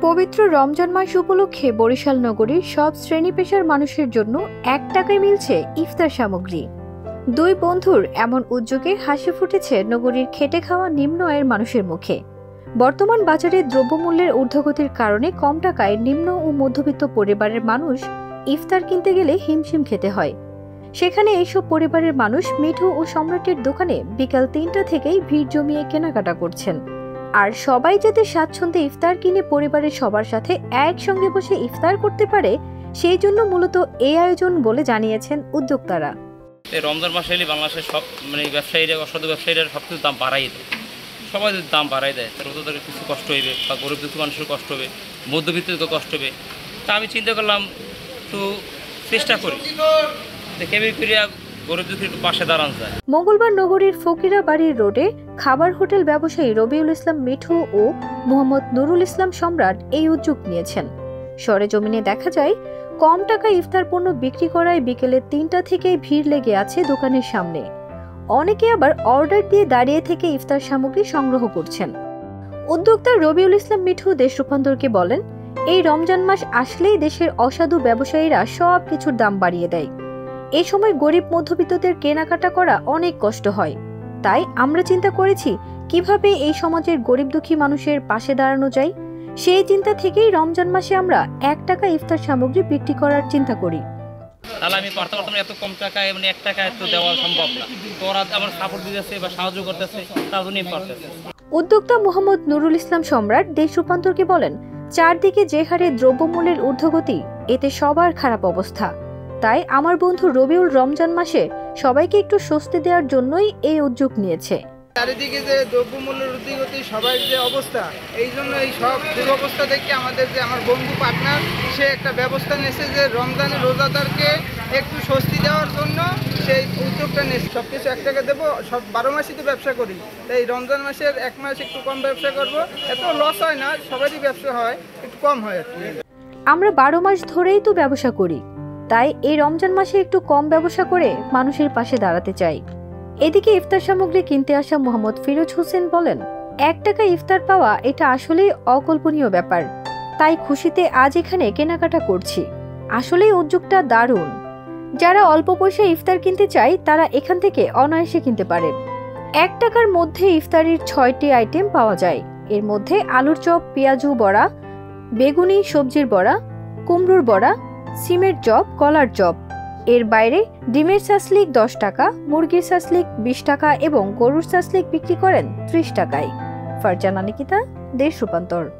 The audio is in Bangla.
পবিত্র রমজান মাস উপলক্ষে বরিশাল নগরীর সব শ্রেণি পেশার মানুষের জন্য এক টাকায় মিলছে ইফতার সামগ্রী। দুই বন্ধুর এমন উদ্যোগে হাসি ফুটেছে নগরীর খেটে খাওয়া নিম্ন আয়ের মানুষের মুখে। বর্তমান বাজারে দ্রব্যমূল্যের ঊর্ধ্বগতির কারণে কম টাকায় নিম্ন ও মধ্যবিত্ত পরিবারের মানুষ ইফতার কিনতে গেলে হিমশিম খেতে হয়। সেখানে এইসব পরিবারের মানুষ মিঠু ও সম্রাটের দোকানে বিকাল তিনটা থেকেই ভিড় জমিয়ে কেনাকাটা করছেন। আর সবাই যাতে স্বাচ্ছন্দ্যে ইফতার কিনে পরিবারের সবার সাথে একসঙ্গে বসে ইফতার করতে পারে সেই জন্য মূলত এই আয়োজন বলে জানিয়েছেন উদ্যোক্তারা। রমজান মাসে এলে বাংলাদেশের সব মানে ব্যবসায়ীরা অসাধু ব্যবসায়ীরা সব কিছু দাম বাড়াই দেয়। সবাই যদি দাম বাড়াই দেয় তাহলে কিছু কষ্ট হইবে বা গরিব দুঃখী মানুষের কষ্ট হবে মধ্যবিত্তকে কষ্ট হবে। তা আমি চিন্তা করলাম একটু চেষ্টা করি কেমনি করিয়া গরিব দুঃখীর একটু পাশে দাঁড়ানো যায়। মঙ্গলবার নগরীর ফকিরা বাড়ির রোডে খাবার হোটেল ব্যবসায়ী রবিউল ইসলাম মিঠু ও মোহাম্মদ নুরুল ইসলাম সম্রাট এই উদ্যোগ নিয়েছেন। সরেজমিনে দেখা যায়, কম টাকায় ইফতার পণ্য বিক্রি করায় বিকেলে তিনটা থেকে ভিড় লেগে আছে দোকানের সামনে। অনেকে আবার অর্ডার দিয়ে দাঁড়িয়ে থেকে ইফতার সামগ্রী সংগ্রহ করছেন। উদ্যোক্তা রবিউল ইসলাম মিঠু দেশ রূপান্তরকে বলেন, এই রমজান মাস আসলেই দেশের অসাধু ব্যবসায়ীরা সব কিছুর দাম বাড়িয়ে দেয়। এ সময় গরিব মধ্যবিত্তদের কেনাকাটা করা অনেক কষ্ট হয়। তাই আমরা চিন্তা করেছি কীভাবে এই সমাজের গরিব দুঃখী মানুষের পাশে দাঁড়ানো যায়? সেই চিন্তা থেকেই রমজান মাসে আমরা এক টাকা ইফতার সামগ্রী বিক্রি করার চিন্তা করি। তাহলে আমি পারতে পারতাম এত কম টাকায় মানে এক টাকায় তো দেওয়া সম্ভব না। তো ওরা আমার সাপোর্ট দিতেছে বা সাহায্য করতেছে তার জন্যই পারতেছে। উদ্যোক্তা মোহাম্মদ নুরুল ইসলাম সম্রাট দেশ রূপান্তরকে বলেন চারদিকে যে হারে দ্রব্যমূল্যের ঊর্ধ্বগতি এতে সবার খারাপ অবস্থা। তাই আমার বন্ধু রবিউল রমজান মাসে সবাইকে একটু স্বস্তি দেওয়ার জন্যই এই উদ্যোগ নিয়েছে। চারিদিকে যে দ্রব্যমূল্যের উদ্যোগতি সবার যে অবস্থা এই জন্য এই সব দুরবস্থা দেখে আমাদের যে আমার বন্ধু পার্টনার সে একটা ব্যবস্থা নিয়েছে যে রমজানের রোজাদারকে একটু স্বস্তি দেওয়ার জন্য সেই উদ্যোগটা নিয়েছে। সব কিছু এক টাকা দেবো সব বারো মাসই তো ব্যবসা করি। তাই রমজান মাসের এক মাস একটু কম ব্যবসা করব। এত লস হয় না সবারই ব্যবসা হয় একটু কম হয় আর কি। আমরা বারো মাস ধরেই তো ব্যবসা করি। তাই এই রমজান মাসে একটু কম ব্যবসা করে মানুষের পাশে দাঁড়াতে চাই। এদিকে ইফতার সামগ্রী কিনতে আসা মোহাম্মদ ফিরোজ হোসেন বলেন, এক টাকা ইফতার পাওয়া এটা আসলেই অকল্পনীয় ব্যাপার। তাই খুশিতে আজ এখানে কেনাকাটা করছি। আসলেই উদ্যোগটা দারুণ। যারা অল্প পয়সায় ইফতার কিনতে চায়, তারা এখান থেকে অনায়াসে কিনতে পারে। এক টাকার মধ্যে ইফতারির ছয়টি আইটেম পাওয়া যায়। এর মধ্যে আলুর চপ, পেঁয়াজু বড়া, বেগুনি, সবজির বড়া, কুমড়োর বড়া সিমের চপ কলার চপ এর বাইরে ডিমের সাসলিক দশ টাকা, মুরগির সাসলিক বিশ টাকা এবং গরুর সাসলিক বিক্রি করেন ত্রিশ টাকায়। ফারজানা নিকিতা, দেশ রূপান্তর।